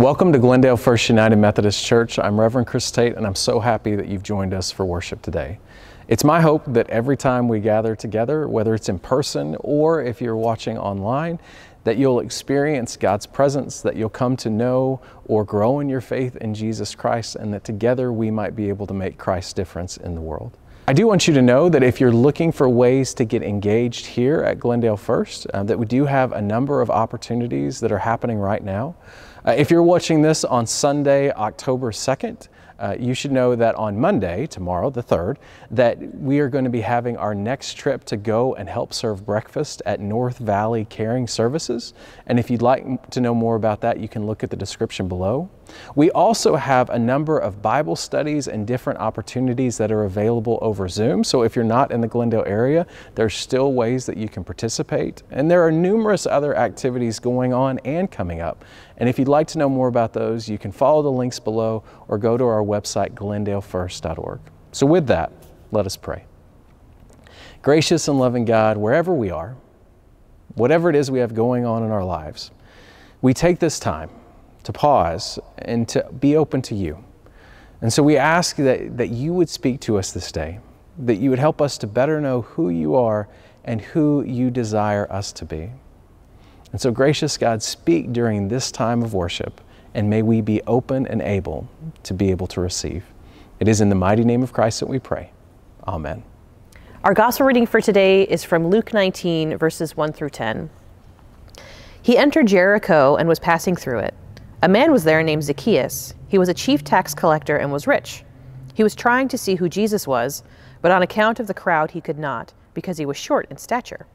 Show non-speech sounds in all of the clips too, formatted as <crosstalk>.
Welcome to Glendale First United Methodist Church. I'm Reverend Kris Tate, and I'm so happy that you've joined us for worship today. It's my hope that every time we gather together, whether it's in person or if you're watching online, that you'll experience God's presence, that you'll come to know or grow in your faith in Jesus Christ, and that together we might be able to make Christ's difference in the world. I do want you to know that if you're looking for ways to get engaged here at Glendale First, uh, that we do have a number of opportunities that are happening right now. Uh, if you're watching this on Sunday, October 2nd, uh, you should know that on Monday, tomorrow, the 3rd, that we are going to be having our next trip to go and help serve breakfast at North Valley Caring Services. And if you'd like to know more about that, you can look at the description below. We also have a number of Bible studies and different opportunities that are available over Zoom. So if you're not in the Glendale area, there's still ways that you can participate. And there are numerous other activities going on and coming up. And if you'd like to know more about those, you can follow the links below or go to our website, glendalefirst.org. So, with that, let us pray. Gracious and loving God, wherever we are, whatever it is we have going on in our lives, we take this time to pause and to be open to you. And so we ask that, that you would speak to us this day, that you would help us to better know who you are and who you desire us to be. And so, gracious God, speak during this time of worship, and may we be open and able to be able to receive. It is in the mighty name of Christ that we pray. Amen. Our gospel reading for today is from Luke 19, verses 1 through 10. He entered Jericho and was passing through it. A man was there named Zacchaeus. He was a chief tax collector and was rich. He was trying to see who Jesus was, but on account of the crowd he could not, because he was short in stature.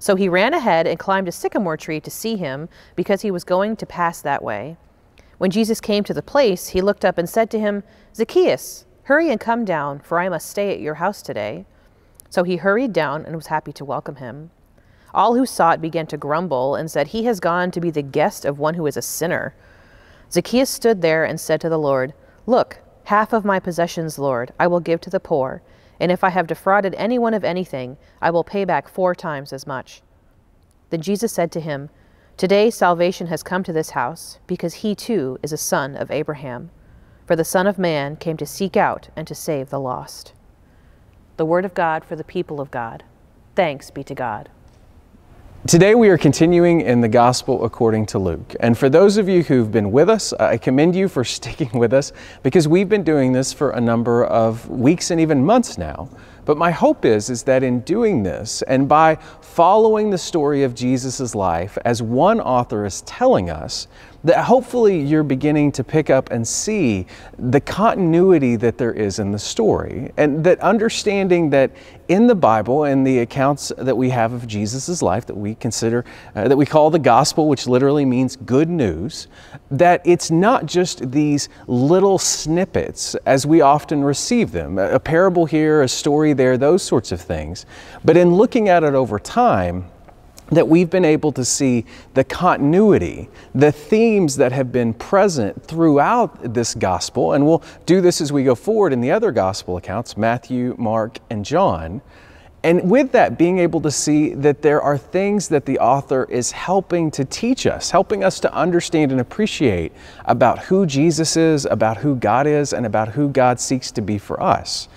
So he ran ahead and climbed a sycamore tree to see him, because he was going to pass that way. When Jesus came to the place, he looked up and said to him, Zacchaeus, hurry and come down, for I must stay at your house today. So he hurried down and was happy to welcome him. All who saw it began to grumble and said, He has gone to be the guest of one who is a sinner. Zacchaeus stood there and said to the Lord, Look, half of my possessions, Lord, I will give to the poor and if I have defrauded anyone of anything, I will pay back four times as much. Then Jesus said to him, Today salvation has come to this house, because he too is a son of Abraham. For the Son of Man came to seek out and to save the lost. The word of God for the people of God. Thanks be to God. Today we are continuing in the Gospel according to Luke. And for those of you who've been with us, I commend you for <laughs> sticking with us because we've been doing this for a number of weeks and even months now. But my hope is, is that in doing this and by following the story of Jesus' life as one author is telling us, that hopefully you're beginning to pick up and see the continuity that there is in the story. And that understanding that in the Bible and the accounts that we have of Jesus' life that we consider, uh, that we call the gospel, which literally means good news, that it's not just these little snippets as we often receive them, a parable here, a story there, those sorts of things. But in looking at it over time, that we've been able to see the continuity, the themes that have been present throughout this gospel, and we'll do this as we go forward in the other gospel accounts Matthew, Mark, and John. And with that, being able to see that there are things that the author is helping to teach us, helping us to understand and appreciate about who Jesus is, about who God is, and about who God seeks to be for us.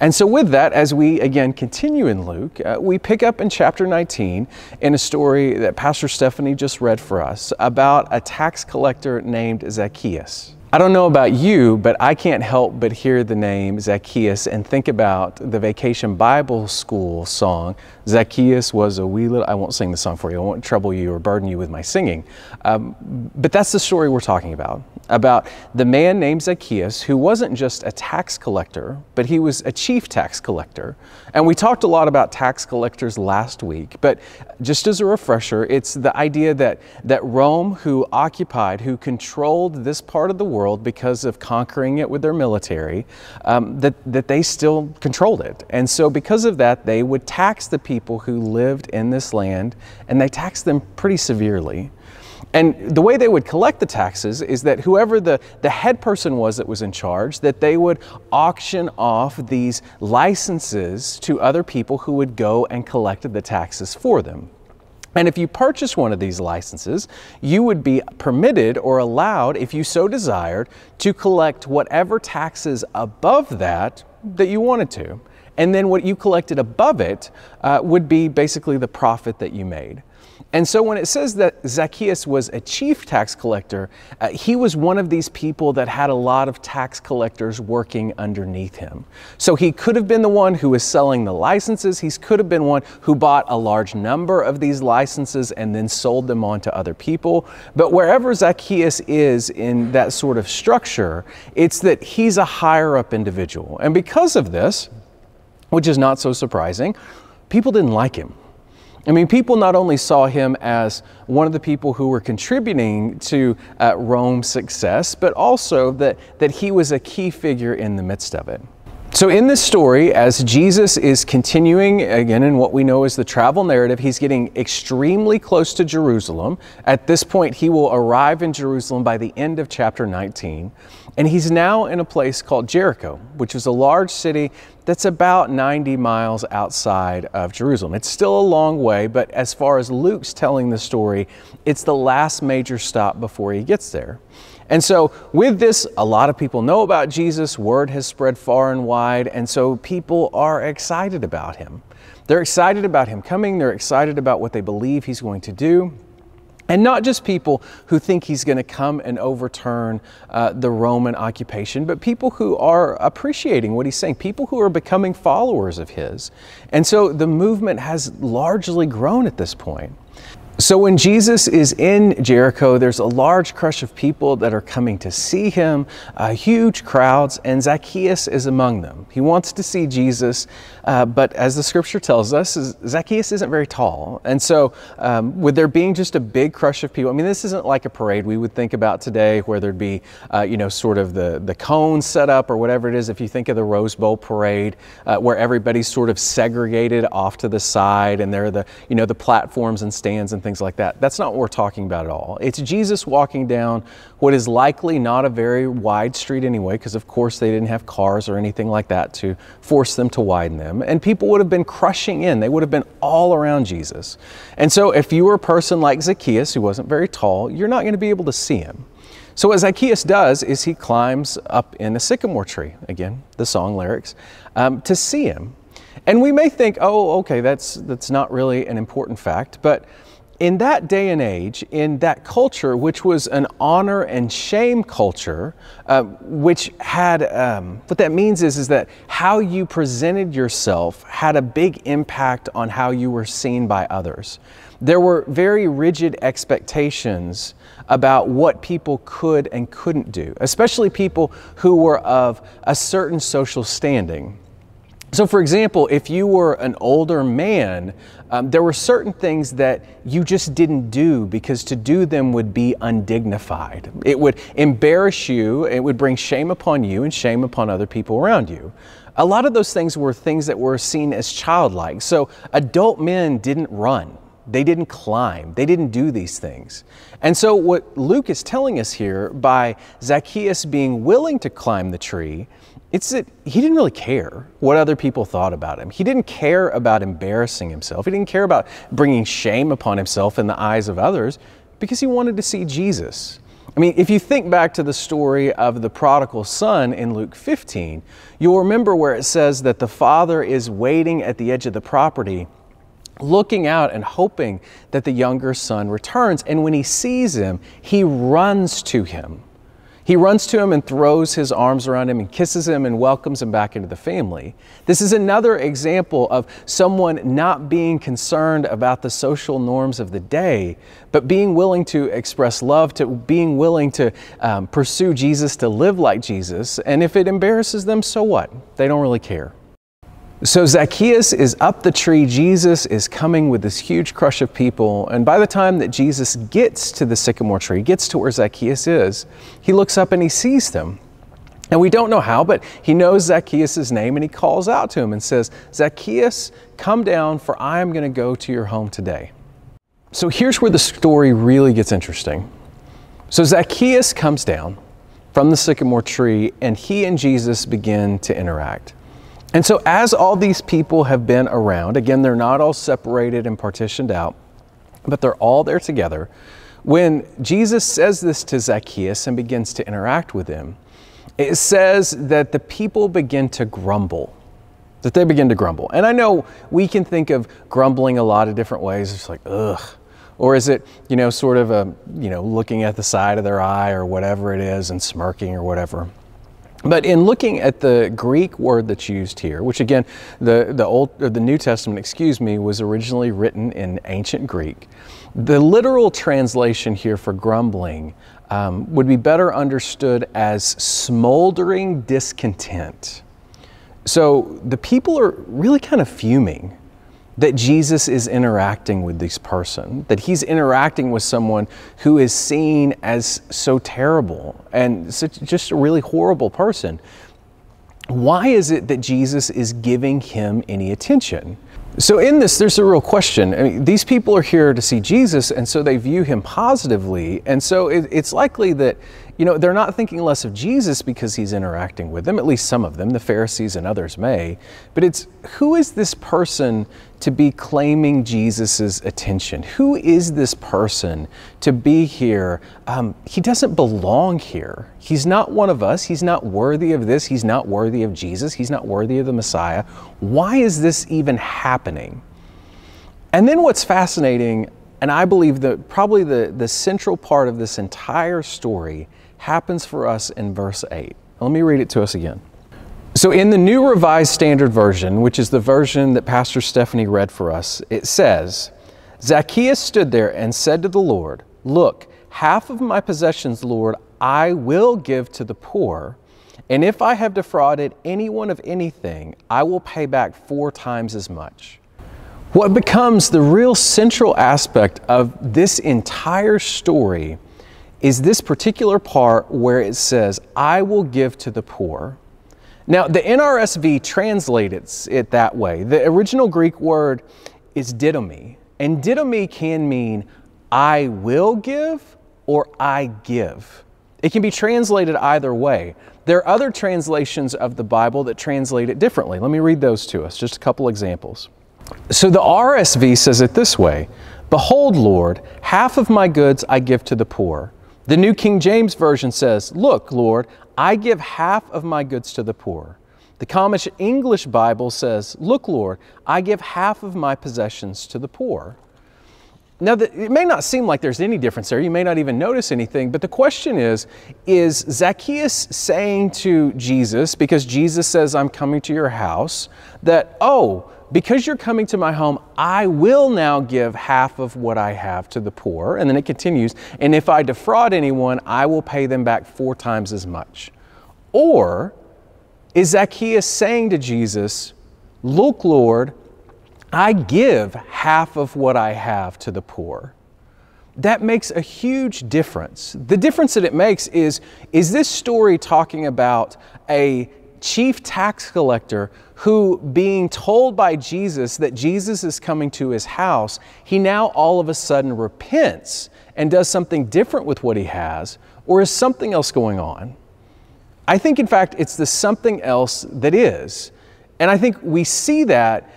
And so, with that, as we again continue in Luke, uh, we pick up in chapter 19 in a story that Pastor Stephanie just read for us about a tax collector named Zacchaeus. I don't know about you, but I can't help but hear the name Zacchaeus and think about the Vacation Bible School song, Zacchaeus was a wee little, I won't sing the song for you, I won't trouble you or burden you with my singing. Um, but that's the story we're talking about about the man named Zacchaeus who wasn't just a tax collector, but he was a chief tax collector. And we talked a lot about tax collectors last week, but just as a refresher, it's the idea that, that Rome, who occupied, who controlled this part of the world because of conquering it with their military, um, that, that they still controlled it. And so, because of that, they would tax the people who lived in this land, and they taxed them pretty severely. And the way they would collect the taxes is that whoever the, the head person was that was in charge, that they would auction off these licenses to other people who would go and collect the taxes for them. And if you purchase one of these licenses, you would be permitted or allowed, if you so desired, to collect whatever taxes above that that you wanted to. And then what you collected above it uh, would be basically the profit that you made. And so when it says that Zacchaeus was a chief tax collector, uh, he was one of these people that had a lot of tax collectors working underneath him. So he could have been the one who was selling the licenses. He could have been one who bought a large number of these licenses and then sold them on to other people. But wherever Zacchaeus is in that sort of structure, it's that he's a higher up individual. And because of this, which is not so surprising, people didn't like him. I mean, people not only saw him as one of the people who were contributing to uh, Rome's success, but also that, that he was a key figure in the midst of it. So, in this story, as Jesus is continuing again in what we know as the travel narrative, he's getting extremely close to Jerusalem. At this point, he will arrive in Jerusalem by the end of chapter 19. And he's now in a place called Jericho, which is a large city that's about 90 miles outside of Jerusalem. It's still a long way, but as far as Luke's telling the story, it's the last major stop before he gets there. And so, with this, a lot of people know about Jesus. Word has spread far and wide. And so, people are excited about him. They're excited about him coming, they're excited about what they believe he's going to do. And not just people who think he's going to come and overturn uh, the Roman occupation, but people who are appreciating what he's saying, people who are becoming followers of his. And so the movement has largely grown at this point. So when Jesus is in Jericho, there's a large crush of people that are coming to see him, uh, huge crowds, and Zacchaeus is among them. He wants to see Jesus, uh, but as the scripture tells us, Zacchaeus isn't very tall. And so, um, with there being just a big crush of people, I mean, this isn't like a parade we would think about today where there'd be, uh, you know, sort of the, the cones set up or whatever it is. If you think of the Rose Bowl parade, uh, where everybody's sort of segregated off to the side and there are the, you know, the platforms and stands and things like that. That's not what we're talking about at all. It's Jesus walking down what is likely not a very wide street anyway, because of course they didn't have cars or anything like that to force them to widen them. And people would have been crushing in, they would have been all around Jesus. And so if you were a person like Zacchaeus, who wasn't very tall, you're not going to be able to see him. So what Zacchaeus does is he climbs up in a sycamore tree, again, the song lyrics, um, to see him. And we may think, oh, okay, that's, that's not really an important fact, but in that day and age, in that culture, which was an honor and shame culture, uh, which had um, what that means is, is that how you presented yourself had a big impact on how you were seen by others. There were very rigid expectations about what people could and couldn't do, especially people who were of a certain social standing. So, for example, if you were an older man, um, there were certain things that you just didn't do because to do them would be undignified. It would embarrass you, it would bring shame upon you and shame upon other people around you. A lot of those things were things that were seen as childlike. So, adult men didn't run. They didn't climb. They didn't do these things. And so, what Luke is telling us here by Zacchaeus being willing to climb the tree it's that he didn't really care what other people thought about him. He didn't care about embarrassing himself. He didn't care about bringing shame upon himself in the eyes of others because he wanted to see Jesus. I mean, if you think back to the story of the prodigal son in Luke 15, you'll remember where it says that the father is waiting at the edge of the property, looking out and hoping that the younger son returns. And when he sees him, he runs to him. He runs to him and throws his arms around him and kisses him and welcomes him back into the family. This is another example of someone not being concerned about the social norms of the day, but being willing to express love, to being willing to um, pursue Jesus, to live like Jesus. And if it embarrasses them, so what? They don't really care. So Zacchaeus is up the tree. Jesus is coming with this huge crush of people. And by the time that Jesus gets to the sycamore tree, gets to where Zacchaeus is, he looks up and he sees them. And we don't know how, but he knows Zacchaeus' name and he calls out to him and says, Zacchaeus, come down, for I am going to go to your home today. So here's where the story really gets interesting. So Zacchaeus comes down from the sycamore tree and he and Jesus begin to interact. And so, as all these people have been around, again, they're not all separated and partitioned out, but they're all there together. When Jesus says this to Zacchaeus and begins to interact with him, it says that the people begin to grumble. That they begin to grumble. And I know we can think of grumbling a lot of different ways. It's like, ugh. Or is it, you know, sort of a, you know, looking at the side of their eye or whatever it is and smirking or whatever. But in looking at the Greek word that's used here, which again, the, the, Old, the New Testament, excuse me, was originally written in ancient Greek, the literal translation here for grumbling um, would be better understood as smoldering discontent. So the people are really kind of fuming that Jesus is interacting with this person, that he's interacting with someone who is seen as so terrible and such just a really horrible person. Why is it that Jesus is giving him any attention? So, in this, there's a real question. I mean, these people are here to see Jesus, and so they view him positively. And so it, it's likely that you know, they're not thinking less of Jesus because he's interacting with them, at least some of them, the Pharisees and others may, but it's who is this person to be claiming Jesus' attention? Who is this person to be here? Um, he doesn't belong here. He's not one of us. He's not worthy of this. He's not worthy of Jesus. He's not worthy of the Messiah. Why is this even happening? And then what's fascinating, and I believe that probably the, the central part of this entire story happens for us in verse 8. Let me read it to us again. So, in the New Revised Standard Version, which is the version that Pastor Stephanie read for us, it says, Zacchaeus stood there and said to the Lord, Look, half of my possessions, Lord, I will give to the poor. And if I have defrauded anyone of anything, I will pay back four times as much. What becomes the real central aspect of this entire story is this particular part where it says, I will give to the poor. Now, the NRSV translates it that way. The original Greek word is didomi, and didomi can mean I will give or I give. It can be translated either way. There are other translations of the Bible that translate it differently. Let me read those to us, just a couple examples. So the RSV says it this way Behold, Lord, half of my goods I give to the poor. The New King James Version says, Look, Lord, I give half of my goods to the poor. The Common English Bible says, Look, Lord, I give half of my possessions to the poor. Now, it may not seem like there's any difference there. You may not even notice anything. But the question is Is Zacchaeus saying to Jesus, because Jesus says, I'm coming to your house, that, oh, because you're coming to my home, I will now give half of what I have to the poor. And then it continues, and if I defraud anyone, I will pay them back four times as much. Or is Zacchaeus saying to Jesus, Look, Lord, I give half of what I have to the poor? That makes a huge difference. The difference that it makes is is this story talking about a chief tax collector who, being told by Jesus that Jesus is coming to his house, he now all of a sudden repents and does something different with what he has, or is something else going on? I think, in fact, it's the something else that is. And I think we see that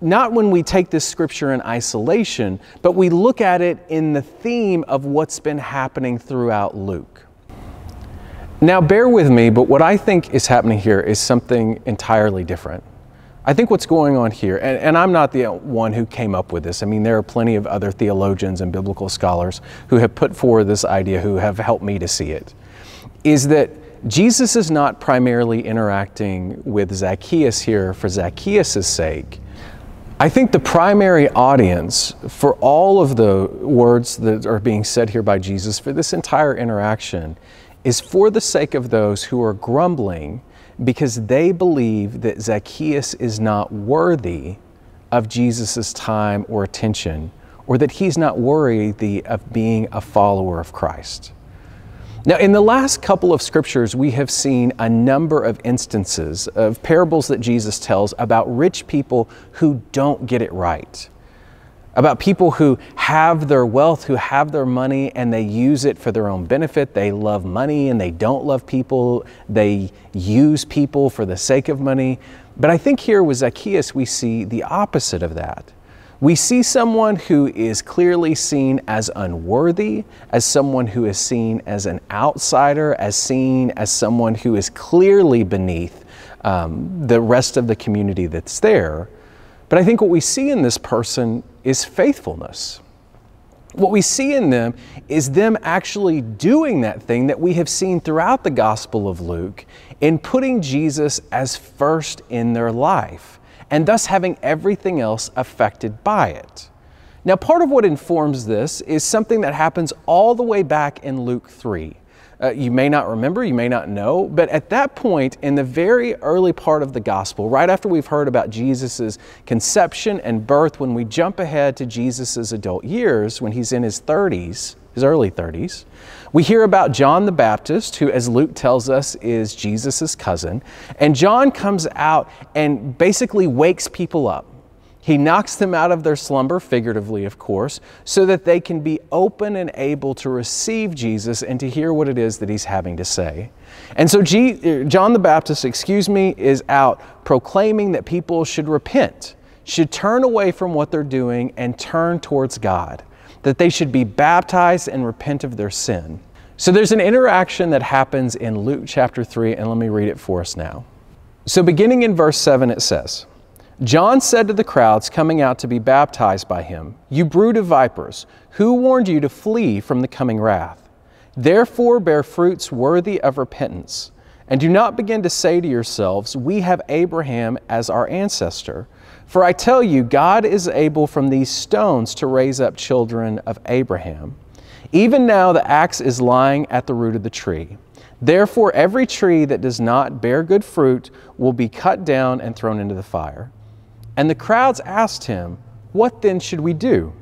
not when we take this scripture in isolation, but we look at it in the theme of what's been happening throughout Luke. Now, bear with me, but what I think is happening here is something entirely different. I think what's going on here, and, and, I'm not the one who came up with this, I mean, there are plenty of other theologians and biblical scholars who have put forward this idea who have helped me to see it, is that Jesus is not primarily interacting with Zacchaeus here for Zacchaeus' sake. I think the primary audience for all of the words that are being said here by Jesus for this entire interaction is for the sake of those who are grumbling because they believe that Zacchaeus is not worthy of Jesus' time or attention, or that he's not worthy of being a follower of Christ. Now, in the last couple of scriptures, we have seen a number of instances of parables that Jesus tells about rich people who don't get it right about people who have their wealth, who have their money, and they use it for their own benefit. They love money and they don't love people. They use people for the sake of money. But I think here with Zacchaeus, we see the opposite of that. We see someone who is clearly seen as unworthy, as someone who is seen as an outsider, as seen as someone who is clearly beneath um, the rest of the community that's there. But I think what we see in this person is faithfulness. What we see in them is them actually doing that thing that we have seen throughout the Gospel of Luke in putting Jesus as first in their life and thus having everything else affected by it. Now, part of what informs this is something that happens all the way back in Luke 3. Uh, you may not remember, you may not know, but at that point in the very early part of the gospel, right after we've heard about Jesus' conception and birth, when we jump ahead to Jesus' adult years, when he's in his 30s, his early 30s, we hear about John the Baptist, who, as Luke tells us, is Jesus' cousin. And John comes out and basically wakes people up. He knocks them out of their slumber, figuratively, of course, so that they can be open and able to receive Jesus and to hear what it is that he's having to say. And so, G- uh, John the Baptist, excuse me, is out proclaiming that people should repent, should turn away from what they're doing and turn towards God, that they should be baptized and repent of their sin. So, there's an interaction that happens in Luke chapter 3, and let me read it for us now. So, beginning in verse 7, it says, John said to the crowds coming out to be baptized by him, You brood of vipers, who warned you to flee from the coming wrath? Therefore bear fruits worthy of repentance. And do not begin to say to yourselves, We have Abraham as our ancestor. For I tell you, God is able from these stones to raise up children of Abraham. Even now the axe is lying at the root of the tree. Therefore, every tree that does not bear good fruit will be cut down and thrown into the fire. And the crowds asked him, What then should we do?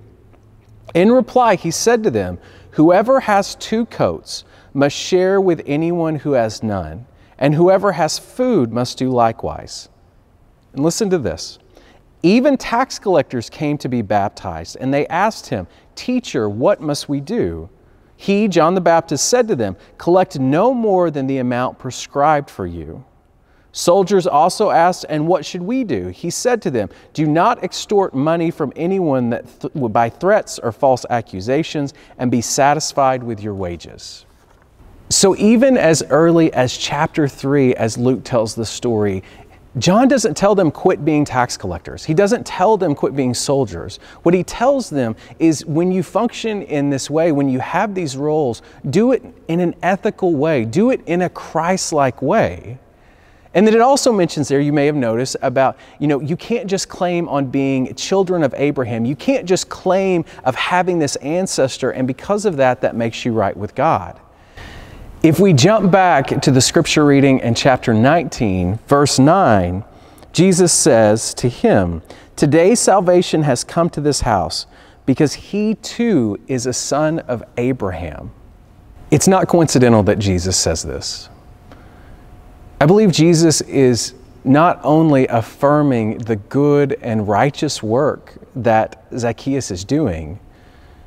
In reply, he said to them, Whoever has two coats must share with anyone who has none, and whoever has food must do likewise. And listen to this. Even tax collectors came to be baptized, and they asked him, Teacher, what must we do? He, John the Baptist, said to them, Collect no more than the amount prescribed for you. Soldiers also asked, And what should we do? He said to them, Do not extort money from anyone that th- by threats or false accusations, and be satisfied with your wages. So, even as early as chapter 3, as Luke tells the story, John doesn't tell them quit being tax collectors. He doesn't tell them quit being soldiers. What he tells them is when you function in this way, when you have these roles, do it in an ethical way, do it in a Christ like way. And then it also mentions there, you may have noticed, about, you know, you can't just claim on being children of Abraham. You can't just claim of having this ancestor, and because of that, that makes you right with God. If we jump back to the scripture reading in chapter 19, verse 9, Jesus says to him, Today salvation has come to this house because he too is a son of Abraham. It's not coincidental that Jesus says this. I believe Jesus is not only affirming the good and righteous work that Zacchaeus is doing,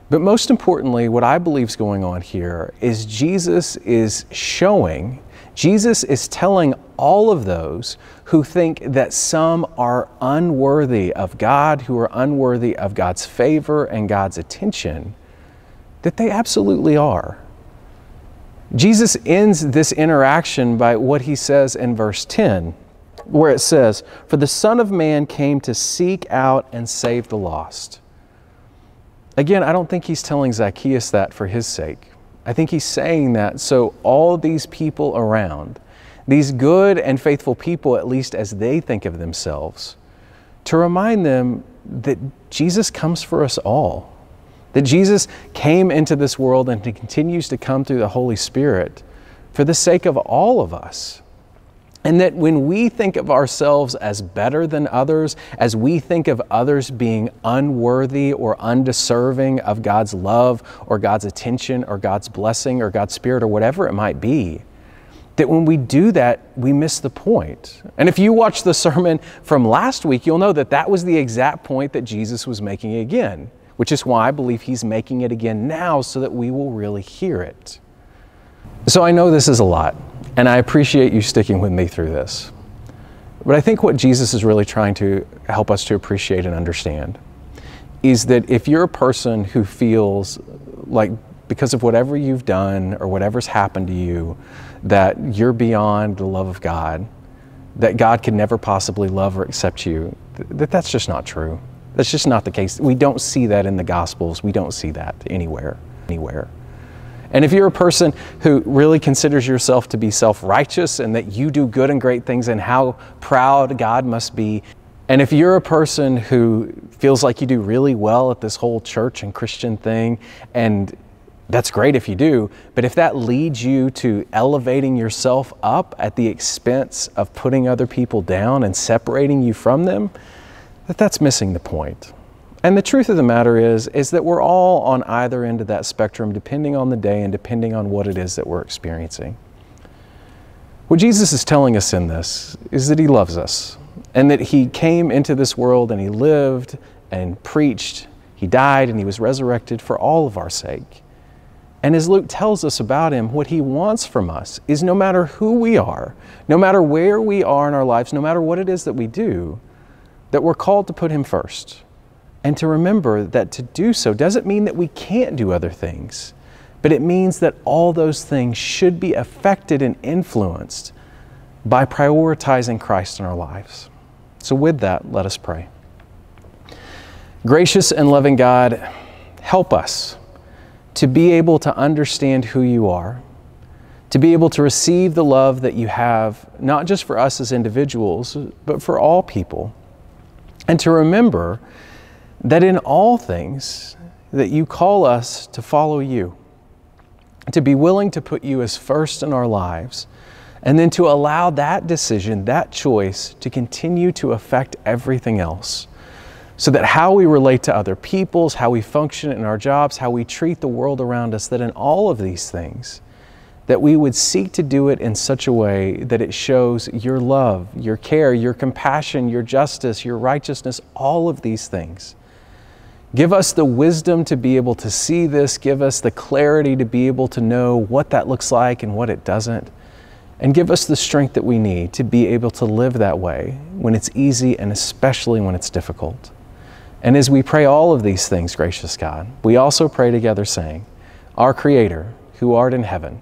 but most importantly, what I believe is going on here is Jesus is showing, Jesus is telling all of those who think that some are unworthy of God, who are unworthy of God's favor and God's attention, that they absolutely are. Jesus ends this interaction by what he says in verse 10, where it says, For the Son of Man came to seek out and save the lost. Again, I don't think he's telling Zacchaeus that for his sake. I think he's saying that so all these people around, these good and faithful people, at least as they think of themselves, to remind them that Jesus comes for us all that Jesus came into this world and continues to come through the Holy Spirit for the sake of all of us. And that when we think of ourselves as better than others, as we think of others being unworthy or undeserving of God's love or God's attention or God's blessing or God's Spirit or whatever it might be, that when we do that, we miss the point. And if you watch the sermon from last week, you'll know that that was the exact point that Jesus was making again which is why I believe he's making it again now so that we will really hear it. So I know this is a lot, and I appreciate you sticking with me through this. But I think what Jesus is really trying to help us to appreciate and understand is that if you're a person who feels like because of whatever you've done or whatever's happened to you, that you're beyond the love of God, that God could never possibly love or accept you, that that's just not true. That's just not the case. We don't see that in the Gospels. We don't see that anywhere, anywhere. And if you're a person who really considers yourself to be self righteous and that you do good and great things and how proud God must be, and if you're a person who feels like you do really well at this whole church and Christian thing, and that's great if you do, but if that leads you to elevating yourself up at the expense of putting other people down and separating you from them, that that's missing the point. And the truth of the matter is is that we're all on either end of that spectrum depending on the day and depending on what it is that we're experiencing. What Jesus is telling us in this is that he loves us and that he came into this world and he lived and preached, he died and he was resurrected for all of our sake. And as Luke tells us about him, what he wants from us is no matter who we are, no matter where we are in our lives, no matter what it is that we do, that we're called to put Him first. And to remember that to do so doesn't mean that we can't do other things, but it means that all those things should be affected and influenced by prioritizing Christ in our lives. So, with that, let us pray. Gracious and loving God, help us to be able to understand who you are, to be able to receive the love that you have, not just for us as individuals, but for all people and to remember that in all things that you call us to follow you, to be willing to put you as first in our lives, and then to allow that decision, that choice, to continue to affect everything else. So that how we relate to other peoples, how we function in our jobs, how we treat the world around us, that in all of these things, that we would seek to do it in such a way that it shows your love, your care, your compassion, your justice, your righteousness, all of these things. Give us the wisdom to be able to see this. Give us the clarity to be able to know what that looks like and what it doesn't. And give us the strength that we need to be able to live that way when it's easy and especially when it's difficult. And as we pray all of these things, gracious God, we also pray together saying, Our Creator, who art in heaven,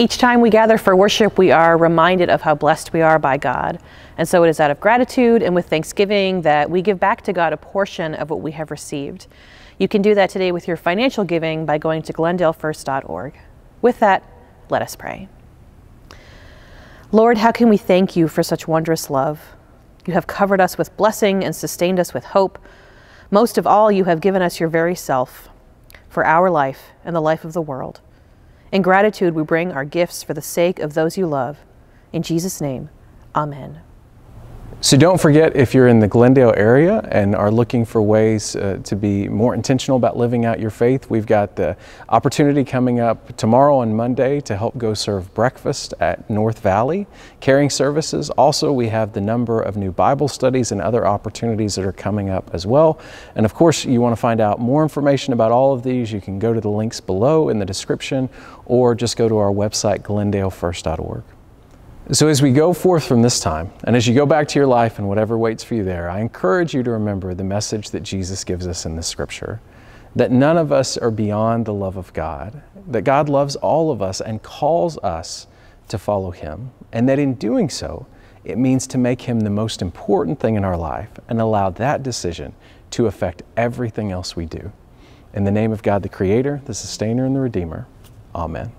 Each time we gather for worship, we are reminded of how blessed we are by God. And so it is out of gratitude and with thanksgiving that we give back to God a portion of what we have received. You can do that today with your financial giving by going to glendalefirst.org. With that, let us pray. Lord, how can we thank you for such wondrous love? You have covered us with blessing and sustained us with hope. Most of all, you have given us your very self for our life and the life of the world. In gratitude, we bring our gifts for the sake of those you love. In Jesus' name, amen. So don't forget if you're in the Glendale area and are looking for ways uh, to be more intentional about living out your faith, we've got the opportunity coming up tomorrow and Monday to help go serve breakfast at North Valley Caring Services. Also, we have the number of new Bible studies and other opportunities that are coming up as well. And of course, you want to find out more information about all of these, you can go to the links below in the description or just go to our website, glendalefirst.org. So, as we go forth from this time, and as you go back to your life and whatever waits for you there, I encourage you to remember the message that Jesus gives us in the scripture that none of us are beyond the love of God, that God loves all of us and calls us to follow Him, and that in doing so, it means to make Him the most important thing in our life and allow that decision to affect everything else we do. In the name of God, the Creator, the Sustainer, and the Redeemer, Amen.